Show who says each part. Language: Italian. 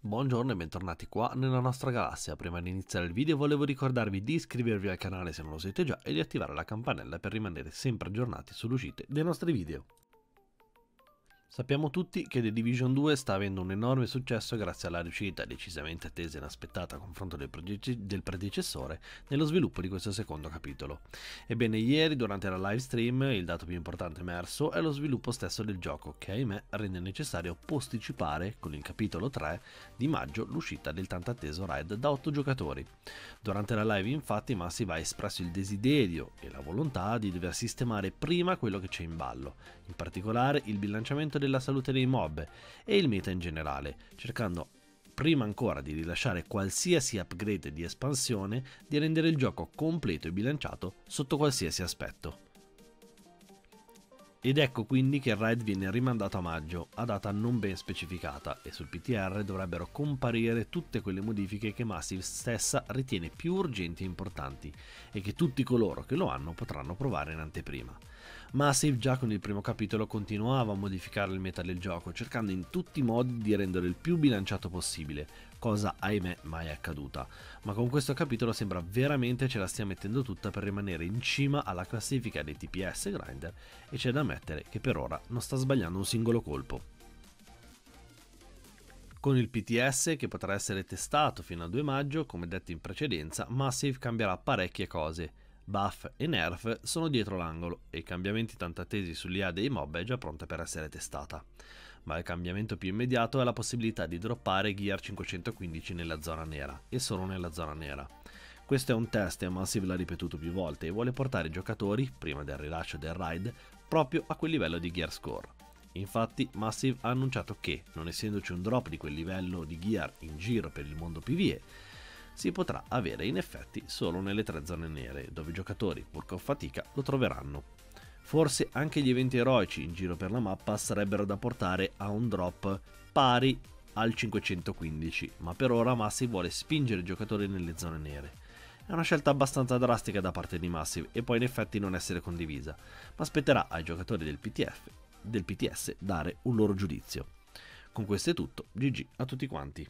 Speaker 1: buongiorno e bentornati qua nella nostra galassia. Prima di iniziare il video volevo ricordarvi di iscrivervi al canale se non lo siete già e di attivare la campanella per rimanere sempre aggiornati sulle uscite dei nostri video. Sappiamo tutti che The Division 2 sta avendo un enorme successo grazie alla riuscita decisamente attesa e inaspettata a confronto del, del, predecessore nello sviluppo di questo secondo capitolo. Ebbene, ieri durante la live stream il dato più importante emerso è lo sviluppo stesso del gioco che ahimè rende necessario posticipare con il capitolo 3 di maggio l'uscita del tanto atteso raid da 8 giocatori. Durante la live infatti Massive ha espresso il desiderio e la volontà di dover sistemare prima quello che c'è in ballo, in particolare il bilanciamento della salute dei mob e il meta in generale, cercando prima ancora di rilasciare qualsiasi upgrade di espansione, di rendere il gioco completo e bilanciato sotto qualsiasi aspetto. Ed ecco quindi che il raid viene rimandato a maggio, a data non ben specificata, e sul PTR dovrebbero comparire tutte quelle modifiche che Massive stessa ritiene più urgenti e importanti, e che tutti coloro che lo hanno potranno provare in anteprima. Massive già con il primo capitolo continuava a modificare il meta del gioco, cercando in tutti i modi di rendere il più bilanciato possibile, cosa ahimè mai accaduta, ma con questo capitolo sembra veramente ce la stia mettendo tutta per rimanere in cima alla classifica dei TPS grinder e c'è da ammettere che per ora non sta sbagliando un singolo colpo. Con il PTS che potrà essere testato fino al 2 maggio, come detto in precedenza, Massive cambierà parecchie cose, buff e nerf sono dietro l'angolo e i cambiamenti tanto attesi sull'IA dei mob è già pronta per essere testata. Ma il cambiamento più immediato è la possibilità di droppare Gear 515 nella zona nera e solo nella zona nera. Questo è un test e Massive l'ha ripetuto più volte e vuole portare i giocatori, prima del rilascio del raid, proprio a quel livello di gear score. Infatti Massive ha annunciato che, non essendoci un drop di quel livello di gear in giro per il mondo PvE, si potrà avere in effetti solo nelle tre zone nere, dove i giocatori, pur con fatica, lo troveranno. Forse anche gli eventi eroici in giro per la mappa sarebbero da portare a un drop pari al 515, ma per ora Massive vuole spingere i giocatori nelle zone nere. È una scelta abbastanza drastica da parte di Massive e può in effetti non essere condivisa, ma aspetterà ai giocatori del, PTF, del PTS dare un loro giudizio. Con questo è tutto, GG a tutti quanti.